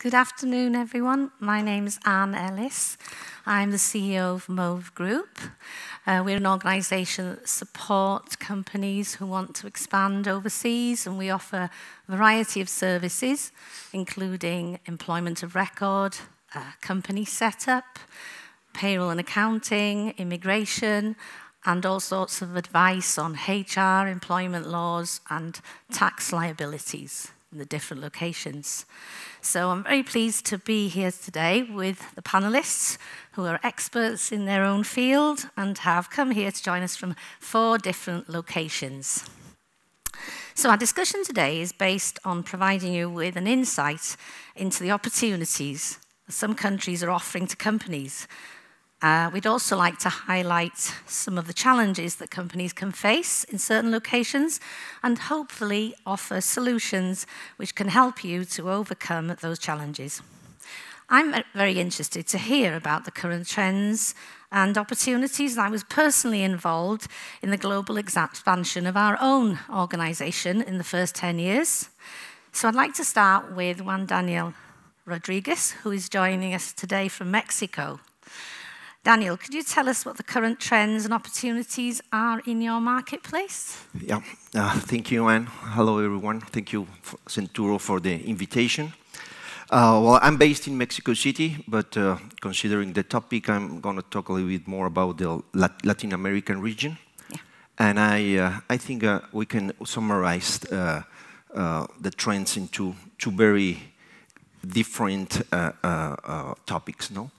Good afternoon, everyone. My name is Ann Ellis. I'm the CEO of Mauve Group. Uh, we're an organisation that supports companies who want to expand overseas, and we offer a variety of services, including employment of record, uh, company setup, payroll and accounting, immigration, and all sorts of advice on HR, employment laws, and tax liabilities the different locations. So I'm very pleased to be here today with the panelists who are experts in their own field and have come here to join us from four different locations. So our discussion today is based on providing you with an insight into the opportunities that some countries are offering to companies uh, we'd also like to highlight some of the challenges that companies can face in certain locations and hopefully offer solutions which can help you to overcome those challenges. I'm very interested to hear about the current trends and opportunities. I was personally involved in the global expansion of our own organisation in the first 10 years. So I'd like to start with Juan Daniel Rodriguez, who is joining us today from Mexico. Daniel, could you tell us what the current trends and opportunities are in your marketplace? Yeah, uh, thank you, Ann. Hello, everyone. Thank you, for Centuro, for the invitation. Uh, well, I'm based in Mexico City, but uh, considering the topic, I'm going to talk a little bit more about the Lat Latin American region. Yeah. And I, uh, I think uh, we can summarize uh, the trends into two very different topics, no?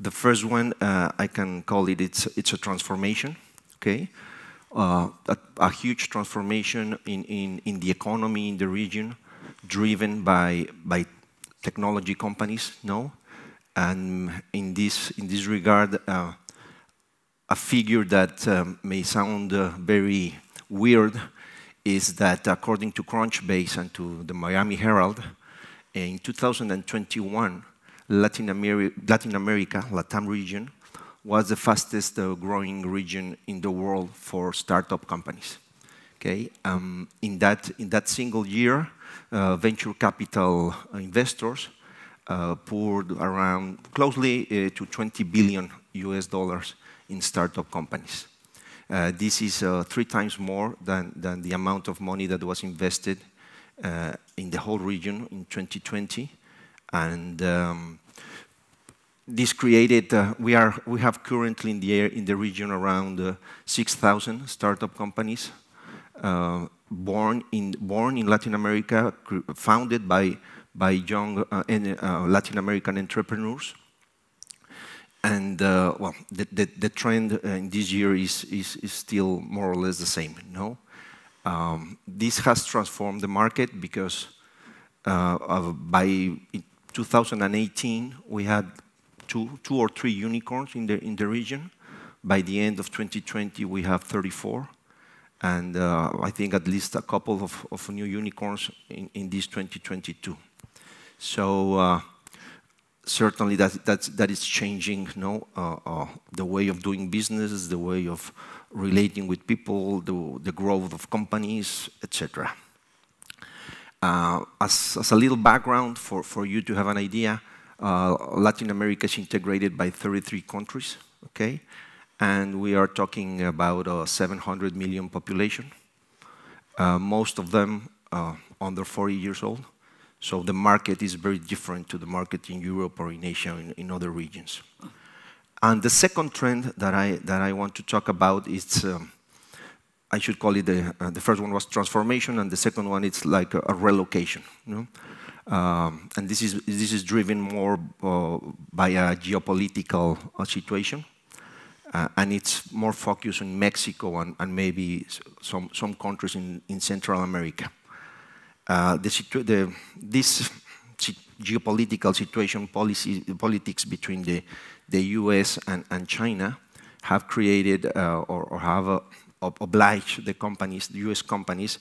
The first one, uh, I can call it, it's, it's a transformation, okay? Uh, a, a, huge transformation in, in, in the economy in the region, driven by, by technology companies, no? And in this, in this regard, uh, a figure that um, may sound uh, very weird is that according to Crunchbase and to the Miami Herald, in 2021, Latin, Ameri Latin America, LATAM region, was the fastest uh, growing region in the world for startup companies. Okay, um, in that in that single year, uh, venture capital investors uh, poured around closely uh, to 20 billion US dollars in startup companies. Uh, this is uh, three times more than, than the amount of money that was invested in the whole region in 2020. And um, this created, uh, we, are, we have currently in the, air, in the region around uh, 6,000 startup companies uh, born, in, born in Latin America, founded by, by young uh, uh, Latin American entrepreneurs. And uh, well, the, the, the, trend in this year is, is, is, still more or less the same. No, um, this has transformed the market because by 2018 we had two, two or three unicorns in the, in the region. By the end of 2020, we have 34. And uh, I think at least a couple of, of new unicorns in, in this 2022. So uh, certainly that, that's, that is changing you know, uh, uh, the way of doing business, the way of relating with people, the, the growth of companies, etc. Uh, as, as, a little background for, for you to have an idea, uh, Latin America is integrated by 33 countries, okay? And we are talking about a 700 million population, uh, most of them uh, under 40 years old. So the market is very different to the market in Europe or in Asia or in, in other regions. And the second trend that I, that I want to talk about is um, I should call it the, uh, the first one was transformation, and the second one it's like a, a relocation. You know? um, and this is this is driven more uh, by a geopolitical uh, situation, uh, and it's more focused on Mexico and, and maybe some some countries in, in Central America. Uh, the, the, this geopolitical situation, policy, politics between the the U.S. and, and China have created uh, or, or, have obliged the companies, the U.S. companies,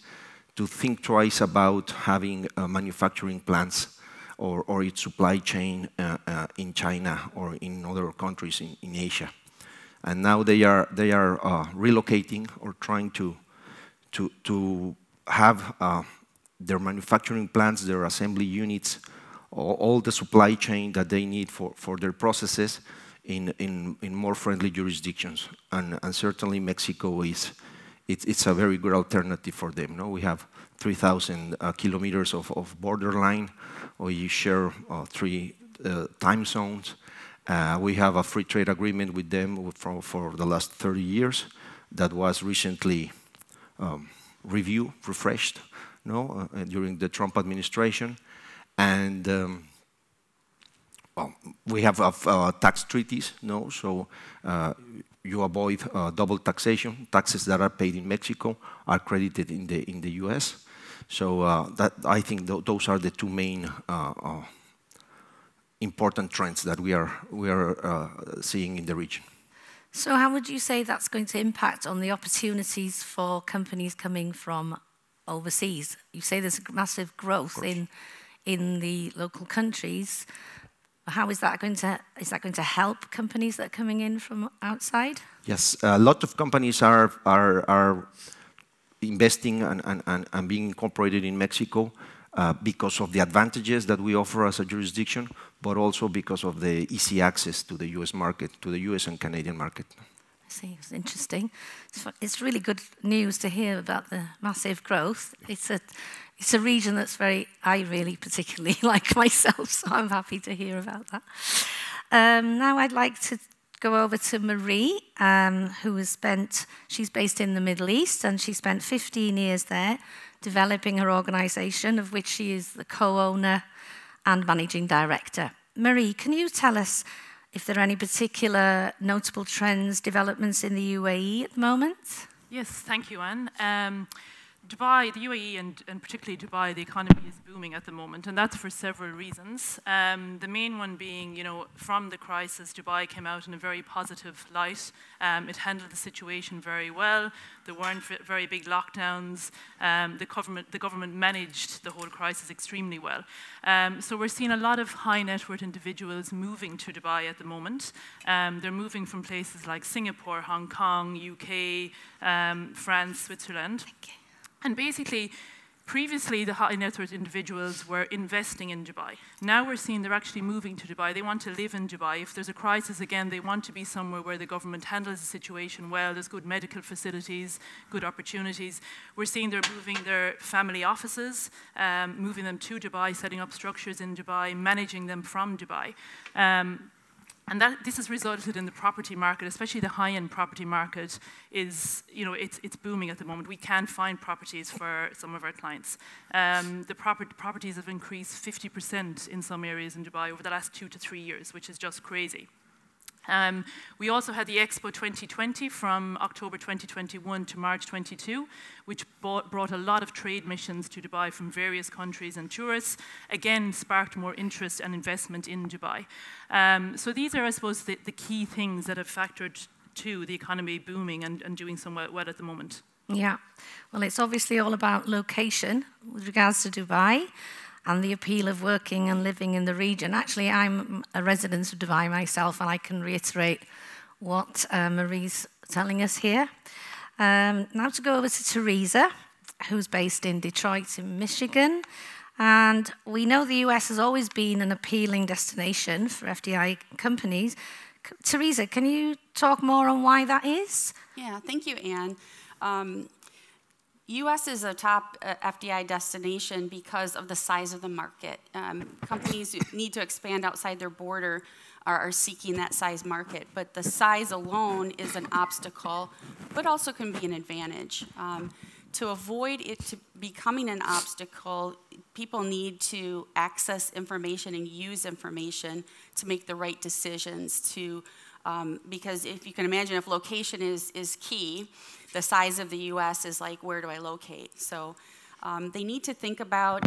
to think twice about having uh, manufacturing plants or, or, its supply chain uh, uh, in China or in other countries in, in, Asia. And now they are, they are uh, relocating or trying to, to, to have uh, their manufacturing plants, their assembly units all, all, the supply chain that they need for, for their processes in, in, in more friendly jurisdictions. And, and certainly Mexico is, it's, it's a very good alternative for them. No? We have 3,000 uh, kilometers of, of borderline. We share uh, three uh, time zones. Uh, we have a free trade agreement with them for, for the last 30 years that was recently um, reviewed, refreshed no, uh, during the Trump administration. And um, well, we have uh, tax treaties, no, so uh, you avoid uh, double taxation. Taxes that are paid in Mexico are credited in the in the U.S. So uh, that I think th those are the two main uh, uh, important trends that we are we are seeing in the region. So how would you say that's going to impact on the opportunities for companies coming from overseas? You say there's massive growth in in the local countries. How is that going to is that going to help companies that are coming in from outside? Yes, a lot of companies are are are investing and, and, and being incorporated in Mexico uh, because of the advantages that we offer as a jurisdiction, but also because of the easy access to the US market, to the US and Canadian market. I see, it's interesting. It's really good news to hear about the massive growth. It's a, it's a region that's very, I really particularly like myself, so I'm happy to hear about that. Um, now I'd like to go over to Marie, um, who has spent, she's based in the Middle East, and she spent 15 years there developing her organization, of which she is the co-owner and managing director. Marie, can you tell us if there are any particular notable trends, developments in the UAE at the moment? Yes, thank you, Ann. Um, Dubai, the UAE, and, and, particularly Dubai, the economy is booming at the moment, and that's for several reasons. Um, the main one being, you know, from the crisis, Dubai came out in a very positive light. Um, it handled the situation very well. There weren't very big lockdowns. Um, the government, the government managed the whole crisis extremely well. Um, so we're seeing a lot of high net worth individuals moving to Dubai at the moment. Um, they're moving from places like Singapore, Hong Kong, UK, um, France, Switzerland. And basically, previously the high net worth individuals were investing in Dubai. Now we're seeing they're actually moving to Dubai. They want to live in Dubai. If there's a crisis again, they want to be somewhere where the government handles the situation well. There's good medical facilities, good opportunities. We're seeing they're moving their family offices, um, moving them to Dubai, setting up structures in Dubai, managing them from Dubai. Um, and that, this has resulted in the property market, especially the high-end property market, is, you know, it's, it's booming at the moment. We can't find properties for some of our clients. Um, the proper, properties have increased 50% in some areas in Dubai over the last two to three years, which is just crazy. Um, we also had the Expo 2020 from October 2021 to March 22, which bought, brought a lot of trade missions to Dubai from various countries and tourists, again sparked more interest and investment in Dubai. Um, so these are, I suppose, the, the, key things that have factored to the economy booming and, and doing somewhat well at the moment. Yeah, well, it's obviously all about location with regards to Dubai and the appeal of working and living in the region. Actually, I'm a resident of Dubai myself, and I can reiterate what uh, Marie's telling us here. Um, now to go over to Teresa, who's based in Detroit in Michigan. And we know the US has always been an appealing destination for FDI companies. Teresa, can you talk more on why that is? Yeah, thank you, Ann. Um, U.S. is a top uh, FDI destination because of the size of the market. Um, companies need to expand outside their border are, are, seeking that size market, but the size alone is an obstacle, but also can be an advantage. Um, to avoid it to becoming an obstacle, people need to access information and use information to make the right decisions to um, because if you can imagine if location is, is key, the size of the US is like, where do I locate? So um, they need to think about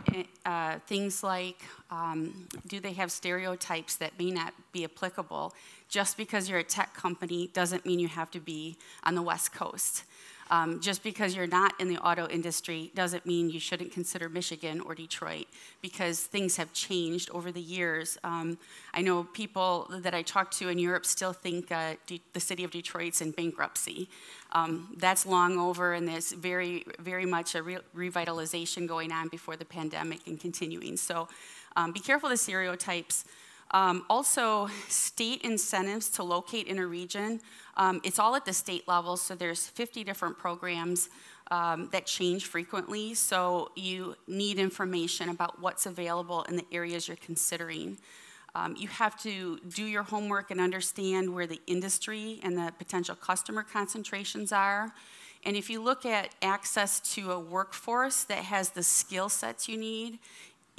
uh, things like um, do they have stereotypes that may not be applicable? Just because you're a tech company doesn't mean you have to be on the West Coast. Um, just because you're not in the auto industry doesn't mean you shouldn't consider Michigan or Detroit because things have changed over the years. Um, I know people that I talk to in Europe still think uh, the city of Detroit's in bankruptcy. Um, that's long over, and there's very, very much a re revitalization going on before the pandemic and continuing. So Um, be careful of the stereotypes. Um, also, state incentives to locate in a region. Um, it's all at the state level, so there's 50 different programs um, that change frequently. So you need information about what's available in the areas you're considering. Um, you have to do your homework and understand where the industry and the potential customer concentrations are. And if you look at access to a workforce that has the skill sets you need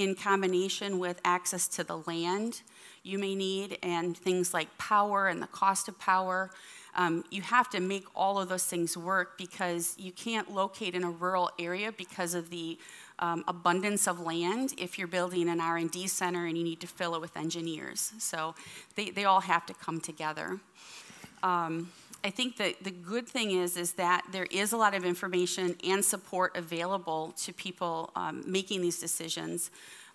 in combination with access to the land you may need and things like power and the cost of power, um, you have to make all of those things work because you can't locate in a rural area because of the um, abundance of land if you're building an R&D center and you need to fill it with engineers. So they, they all have to come together. Um, I think that the good thing is is that there is a lot of information and support available to people um, making these decisions.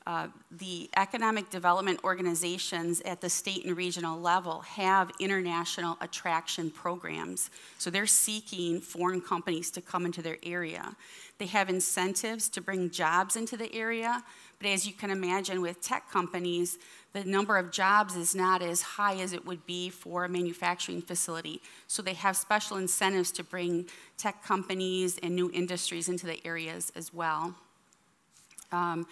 Uh, the economic development organizations at the state and regional level have international attraction programs. So they're seeking foreign companies to come into their area. They have incentives to bring jobs into the area, but as you can imagine with tech companies, the number of jobs is not as high as it would be for a manufacturing facility. So they have special incentives to bring tech companies and new industries into the areas as well. Um,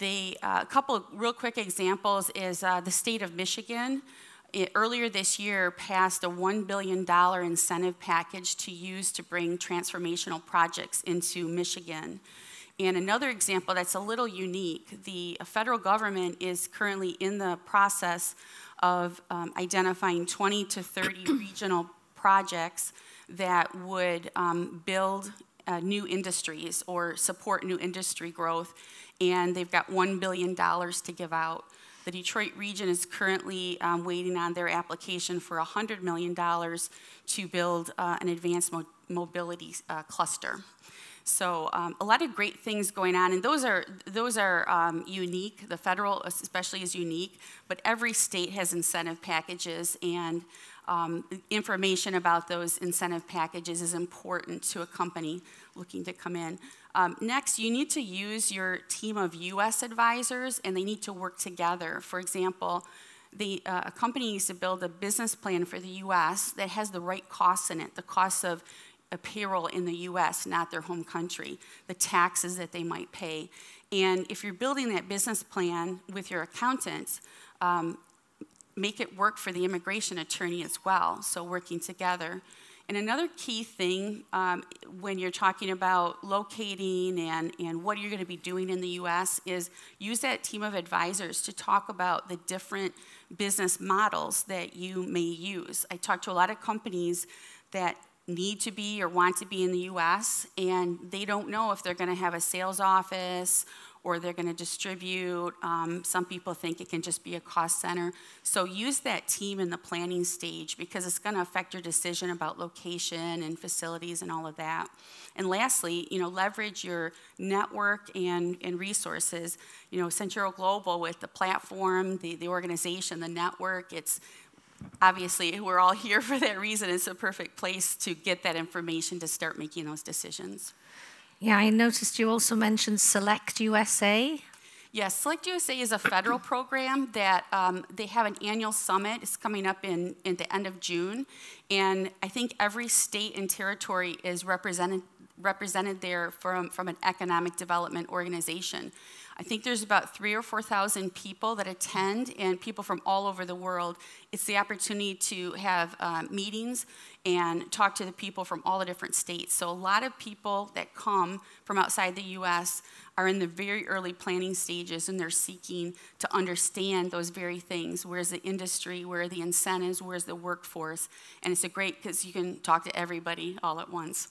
uh, a couple of real quick examples is uh, the state of Michigan. It, earlier this year passed a $1 billion incentive package to use to bring transformational projects into Michigan. And another example that's a little unique, the federal government is currently in the process of um, identifying 20 to 30 regional projects that would um, build uh, new industries or support new industry growth and they've got $1 billion to give out. The Detroit region is currently um, waiting on their application for $100 million to build uh, an advanced mo mobility uh, cluster. So um, a lot of great things going on, and those are those are um, unique. The federal, especially, is unique, but every state has incentive packages, and um, information about those incentive packages is important to a company looking to come in. Um, next, you need to use your team of US advisors and they need to work together. For example, the, uh, a company needs to build a business plan for the US that has the right costs in it, the costs of a payroll in the US, not their home country, the taxes that they might pay. And if you're building that business plan with your accountant, um, make it work for the immigration attorney as well, so working together. And another key thing um, when you're talking about locating and, and what you're going to be doing in the US is use that team of advisors to talk about the different business models that you may use. I talk to a lot of companies that need to be or want to be in the US and they don't know if they're going to have a sales office or they're going to distribute. Um, some people think it can just be a cost center. So use that team in the planning stage because it's going to affect your decision about location and facilities and all of that. And lastly, you know, leverage your network and, and resources. You know, Centuro Global with the platform, the, the organization, the network, it's obviously we're all here for that reason. It's a perfect place to get that information to start making those decisions. Yeah, I noticed you also mentioned Select USA. Yes, Select USA is a federal program that um, they have an annual summit. It's coming up in, in the end of June. And I think every state and territory is represented, represented there from, from an economic development organization. I think there's about three or 4,000 people that attend and people from all over the world. It's the opportunity to have uh, meetings and talk to the people from all the different states. So a lot of people that come from outside the US are in the very early planning stages and they're seeking to understand those very things. Where's the industry, where are the incentives, where's the workforce? And it's a great because you can talk to everybody all at once.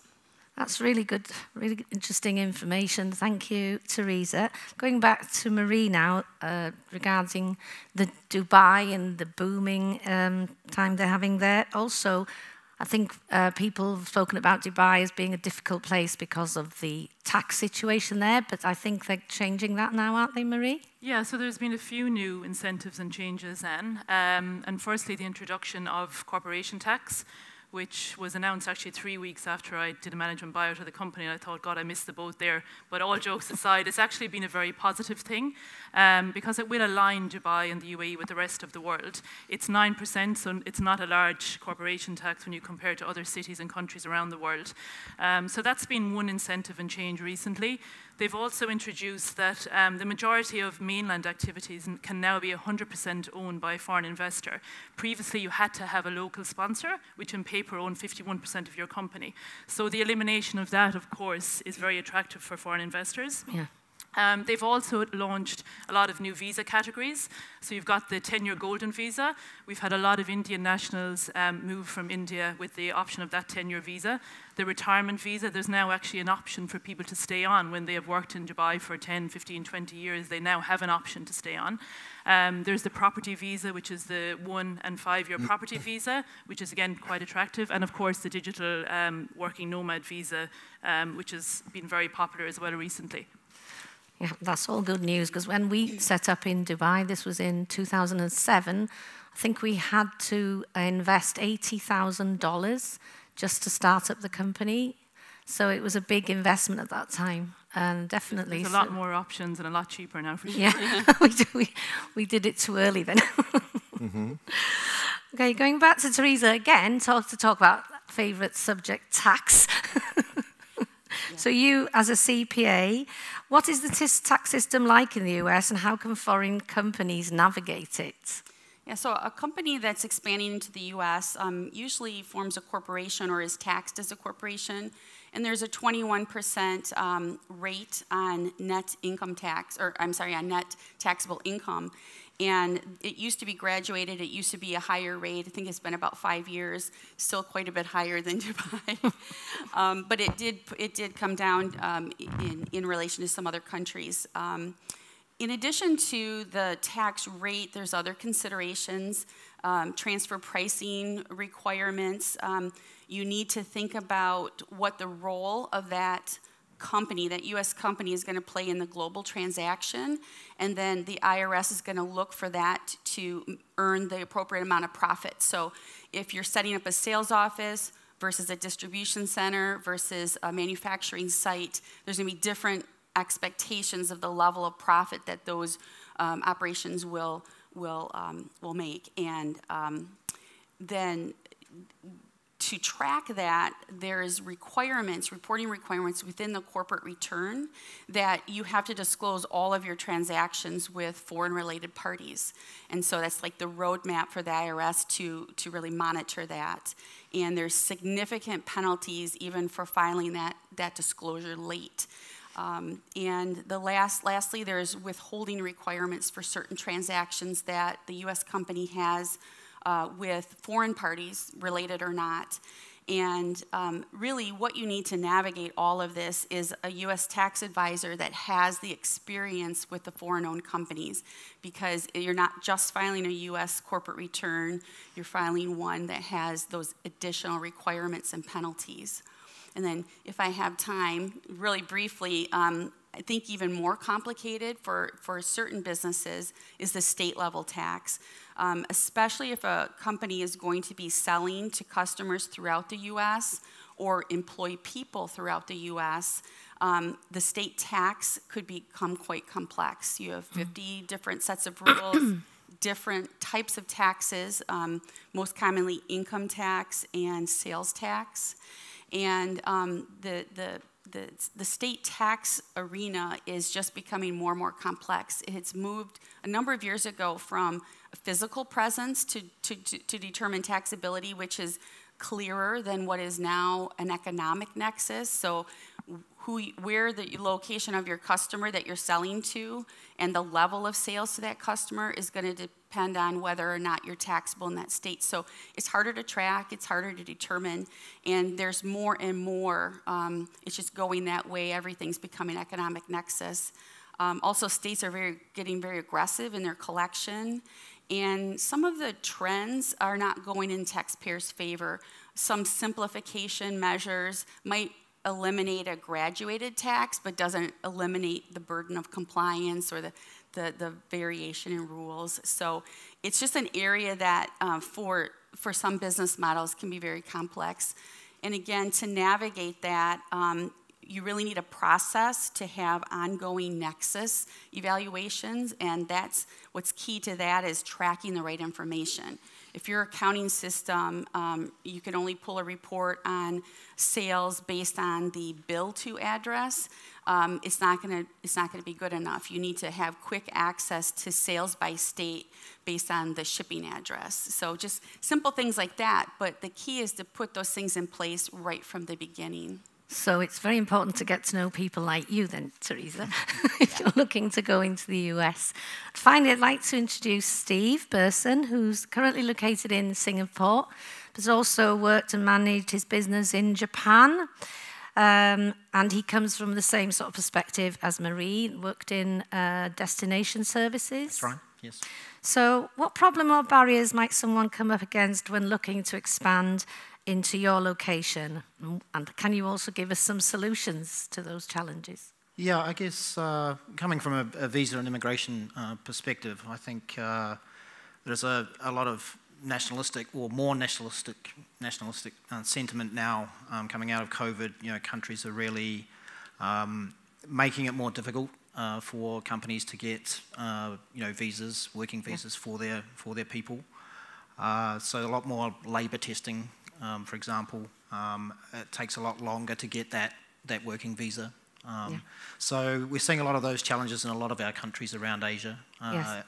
That's really good, really interesting information. Thank you, Teresa. Going back to Marie now, uh, regarding the Dubai and the booming um, time they're having there. Also, I think uh, people have spoken about Dubai as being a difficult place because of the tax situation there, but I think they're changing that now, aren't they, Marie? Yeah, so there's been a few new incentives and changes then. Um, and firstly, the introduction of corporation tax, which was announced actually three weeks after I did a management buyout of the company. And I thought, God, I missed the boat there. But all jokes aside, it's actually been a very positive thing um, because it will align Dubai and the UAE with the rest of the world. It's 9%, so it's not a large corporation tax when you compare to other cities and countries around the world. Um, so that's been one incentive and change recently. They've also introduced that um, the majority of mainland activities can now be 100% owned by a foreign investor. Previously, you had to have a local sponsor, which in paper owned 51% of your company. So the elimination of that, of course, is very attractive for foreign investors. Yeah. Um, they've also launched a lot of new visa categories. So you've got the 10-year golden visa. We've had a lot of Indian nationals um, move from India with the option of that 10-year visa. The retirement visa, there's now actually an option for people to stay on when they have worked in Dubai for 10, 15, 20 years. They now have an option to stay on. Um, there's the property visa, which is the one and five-year property visa, which is again quite attractive. And of course, the digital um, working nomad visa, um, which has been very popular as well recently. Yeah, that's all good news because when we set up in Dubai, this was in 2007, I think we had to invest $80,000 just to start up the company. So it was a big investment at that time. And definitely. There's a lot more options and a lot cheaper now for sure. Yeah, we, did, we, we did it too early then. mm -hmm. Okay, going back to Teresa again, talk to talk about favorite subject tax. So you, as a CPA, what is the tax system like in the US and how can foreign companies navigate it? Yeah, so a company that's expanding into the US um, usually forms a corporation or is taxed as a corporation. And there's a 21% um, rate on net income tax, or I'm sorry, on net taxable income. And it used to be graduated, it used to be a higher rate. I think it's been about five years, still quite a bit higher than Dubai. um, but it did, it did come down um, in, in relation to some other countries. Um, in addition to the tax rate, there's other considerations, um, transfer pricing requirements. Um, you need to think about what the role of that company, that US company is going to play in the global transaction, and then the IRS is going to look for that to earn the appropriate amount of profit. So if you're setting up a sales office versus a distribution center versus a manufacturing site, there's going to be different expectations of the level of profit that those um, operations will will um, will make, and um, then to track that, there's requirements, reporting requirements within the corporate return that you have to disclose all of your transactions with foreign related parties. And so that's like the roadmap for the IRS to, to really monitor that. And there's significant penalties even for filing that, that disclosure late. Um, and the last, lastly, there's withholding requirements for certain transactions that the U.S. company has uh, with foreign parties, related or not. And um, really, what you need to navigate all of this is a U.S. tax advisor that has the experience with the foreign owned companies because you're not just filing a U.S. corporate return, you're filing one that has those additional requirements and penalties. And then, if I have time, really briefly, um, I think even more complicated for, for certain businesses is the state level tax um, especially if a company is going to be selling to customers throughout the US or employ people throughout the US. Um, the state tax could become quite complex. You have mm. 50 different sets of rules, different types of taxes, um, most commonly income tax and sales tax. And um, the, the the, the state tax arena is just becoming more and more complex. It's moved a number of years ago from a physical presence to, to, to, to determine taxability, which is clearer than what is now an economic nexus. So who, where the location of your customer that you're selling to and the level of sales to that customer is going to depend on whether or not you're taxable in that state. So it's harder to track, it's harder to determine, and there's more and more. Um, it's just going that way. Everything's becoming economic nexus. Um, also, states are very, getting very aggressive in their collection, and some of the trends are not going in taxpayers' favor. Some simplification measures might eliminate a graduated tax, but doesn't eliminate the burden of compliance or the, the, the variation in rules. So it's just an area that uh, for for some business models can be very complex. And again, to navigate that, um, you really need a process to have ongoing nexus evaluations, and that's what's key to that is tracking the right information. If your accounting system, um, you can only pull a report on sales based on the bill to address, um, it's not going to it's not going to be good enough. You need to have quick access to sales by state based on the shipping address. So just simple things like that. But the key is to put those things in place right from the beginning. So it's very important to get to know people like you, then, Teresa, if you're looking to go into the US. Finally, I'd like to introduce Steve Burson, who's currently located in Singapore, but also worked and managed his business in Japan. Um, and he comes from the same sort of perspective as Marie, worked in uh, destination services. That's right, yes. So, what problem or barriers might someone come up against when looking to expand into your location? And can you also give us some solutions to those challenges? Yeah, I guess uh, coming from a, a, visa and immigration uh, perspective, I think uh, there's a, a, lot of nationalistic or more nationalistic nationalistic uh, sentiment now um, coming out of COVID. You know, countries are really um, making it more difficult uh, for companies to get uh, you know visas, working visas for their for their people. so a lot more labour testing um, for example, um, it takes a lot longer to get that, that working visa. Um, yeah. So we're seeing a lot of those challenges in a lot of our countries around Asia. Uh, yes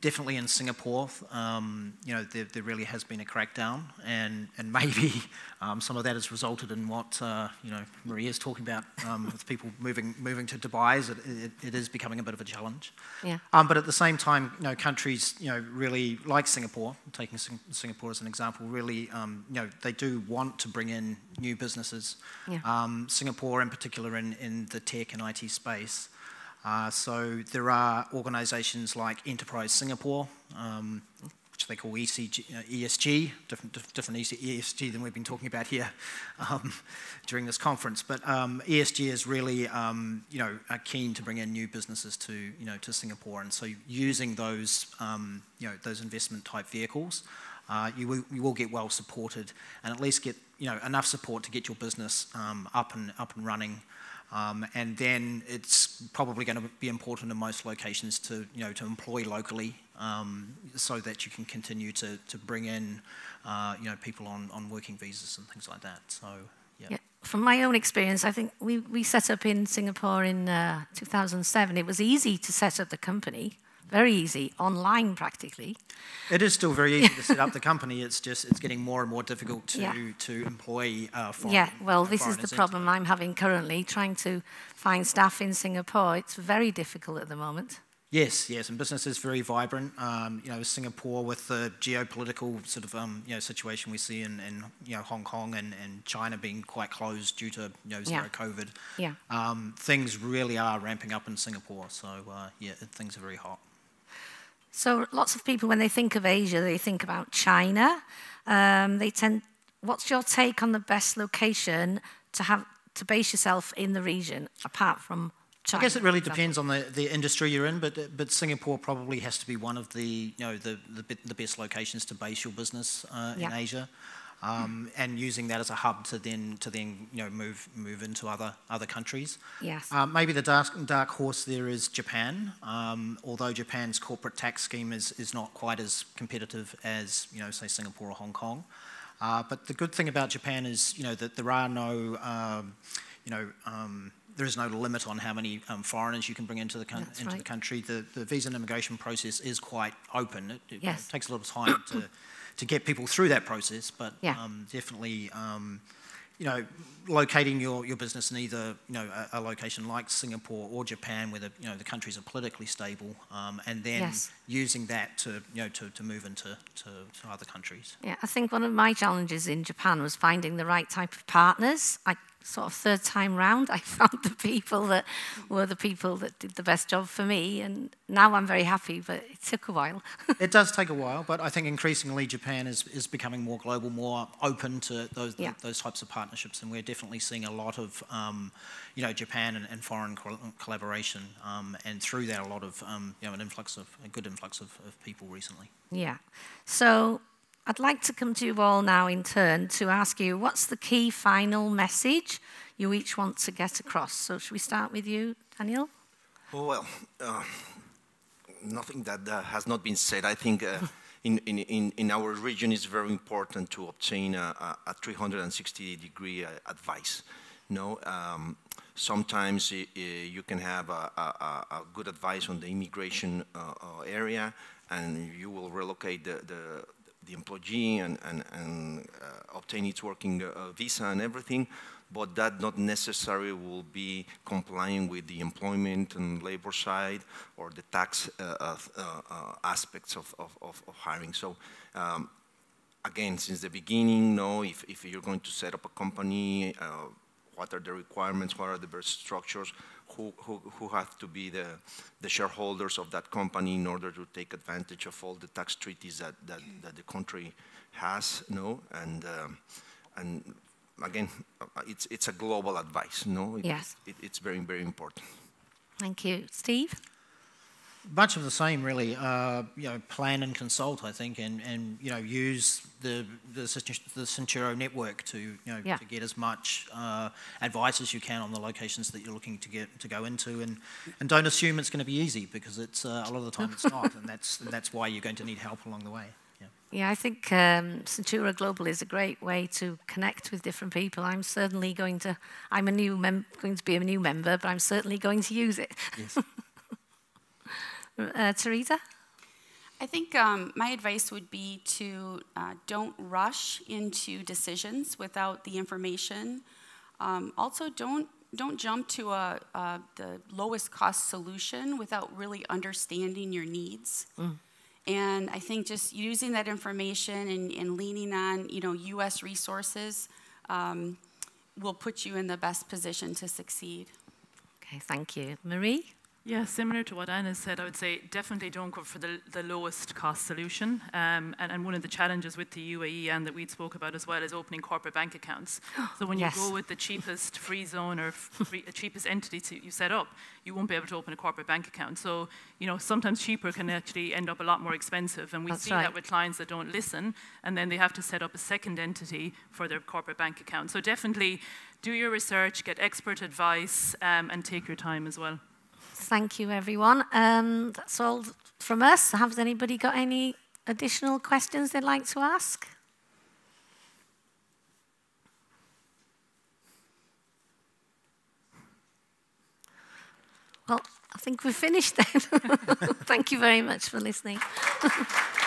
definitely in Singapore, um, you know, there, there, really has been a crackdown, and, and maybe um, some of that has resulted in what, uh, you know, Maria's talking about um, with people moving, moving to Dubai. It, it, it is becoming a bit of a challenge. Yeah. Um, but at the same time, you know, countries, you know, really like Singapore, taking Sing Singapore as an example, really, um, you know, they do want to bring in new businesses. Yeah. Um, Singapore, in particular, in, in the tech and IT space, uh, so there are organisations like Enterprise Singapore, um, which they call ECG, uh, ESG, different, different ESG than we've been talking about here um, during this conference. But um, ESG is really, um, you know, keen to bring in new businesses to, you know, to Singapore, and so using those, um, you know, those investment type vehicles. Uh, you, will, you will get well supported and at least get you know enough support to get your business um, up and up and running um, and then it's probably going to be important in most locations to, you know, to employ locally um, so that you can continue to, to bring in, uh, you know, people on, on working visas and things like that. So, yeah. yeah. From my own experience, I think we, we set up in Singapore in uh, 2007. It was easy to set up the company very easy, online practically. It is still very easy to set up the company. It's just it's getting more and more difficult to yeah. to employ uh, foreign. Yeah, well, this is the problem I'm having currently, trying to find staff in Singapore. It's very difficult at the moment. Yes, yes, and business is very vibrant. Um, you know, Singapore with the geopolitical sort of um, you know situation we see in, in you know Hong Kong and, and China being quite closed due to you know zero yeah. COVID. Yeah. Um, things really are ramping up in Singapore. So uh, yeah, things are very hot. So lots of people, when they think of Asia, they think about China. Um, they tend. What's your take on the best location to have to base yourself in the region, apart from China? I guess it really depends on the, the industry you're in, but but Singapore probably has to be one of the you know the the, the best locations to base your business uh, yeah. in Asia um, and using that as a hub to then to then you know move move into other other countries. Yes. Um, maybe the dark dark horse there is Japan. Um, although Japan's corporate tax scheme is is not quite as competitive as you know say Singapore or Hong Kong. Uh, but the good thing about Japan is you know that there are no um, you know um, there is no limit on how many um, foreigners you can bring into the, into right. the country. The, the visa and immigration process is quite open. It, it, yes. it takes a little time to to get people through that process, but yeah. um, definitely, um, you know, locating your, your business in either, you know, a, a, location like Singapore or Japan where the, you know, the countries are politically stable, um, and then yes. using that to, you know, to, to move into to, to other countries. Yeah, I think one of my challenges in Japan was finding the right type of partners. I sort of third time round, I found the people that were the people that did the best job for me, and now I'm very happy, but it took a while. it does take a while, but I think increasingly Japan is, is becoming more global, more open to those, yeah. those types of partnerships, and we're definitely seeing a lot of, um, you know, Japan and, and foreign collaboration, um, and through that a lot of, um, you know, an influx of, a good influx of, of people recently. Yeah. So I'd like to come to you all now in turn to ask you what's the key final message you each want to get across. So, should we start with you, Daniel? Well, uh, nothing that uh, has not been said. I think uh, in, in, in our region it's very important to obtain a, a 360 degree uh, advice. No, um, sometimes you can have a, a, a, good advice on the immigration uh, uh, area and you will relocate the, the, the employee and, and, and uh, obtain its working uh, visa and everything, but that not necessarily will be complying with the employment and labor side or the tax uh, aspects of, of, of, hiring. So um, again, since the beginning, no, if, if you're going to set up a company, what are the requirements, what are the best structures, who, who, who have to be the, the shareholders of that company in order to take advantage of all the tax treaties that, that, that the country has, no? And, um, and again, it's, it's a global advice, no? It, yes. It, it's very, very important. Thank you. Steve? Much of the same, really. Uh, you know, plan and consult, I think, and, and you know, use the the, the Centuro network to you know yeah. to get as much uh, advice as you can on the locations that you're looking to get to go into, and and don't assume it's going to be easy because it's uh, a lot of the time it's not, and that's and that's why you're going to need help along the way. Yeah, yeah I think um, Centuro Global is a great way to connect with different people. I'm certainly going to. I'm a new mem- going to be a new member, but I'm certainly going to use it. Yes. Uh, Teresa? I think um, my advice would be to uh, don't rush into decisions without the information. Um, also, don't don't jump to a, a, the lowest cost solution without really understanding your needs. Mm. And I think just using that information and, and, leaning on you know U.S. resources um, will put you in the best position to succeed. Okay, thank you, Marie. Yeah, similar to what Anna said, I would say definitely don't go for the, the lowest cost solution. Um, and, and one of the challenges with the UAE and that we spoke about as well is opening corporate bank accounts. So when yes. you go with the cheapest free zone or free, cheapest entity to, you set up, you won't be able to open a corporate bank account. So, you know, sometimes cheaper can actually end up a lot more expensive. And we That's see right. that with clients that don't listen and then they have to set up a second entity for their corporate bank account. So definitely do your research, get expert advice, um, and take your time as well. Thank you, everyone. Um, that's all from us. Has anybody got any additional questions they'd like to ask? Well, I think we're finished then. Thank you very much for listening.